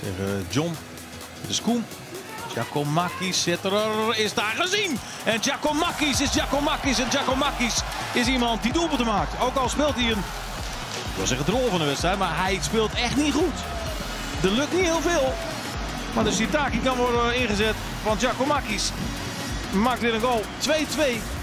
Tegen John. De Skoen. Giacomakis zit er, is daar gezien. En Giacomakis is Giacomakis. En Giacomakis is iemand die doelpunten maakt. Ook al speelt hij een, ik wil zeggen, rol van de wedstrijd. Maar hij speelt echt niet goed. Er lukt niet heel veel. Maar de Sitaki kan worden ingezet. Want Giacomakis maakt weer een goal. 2-2.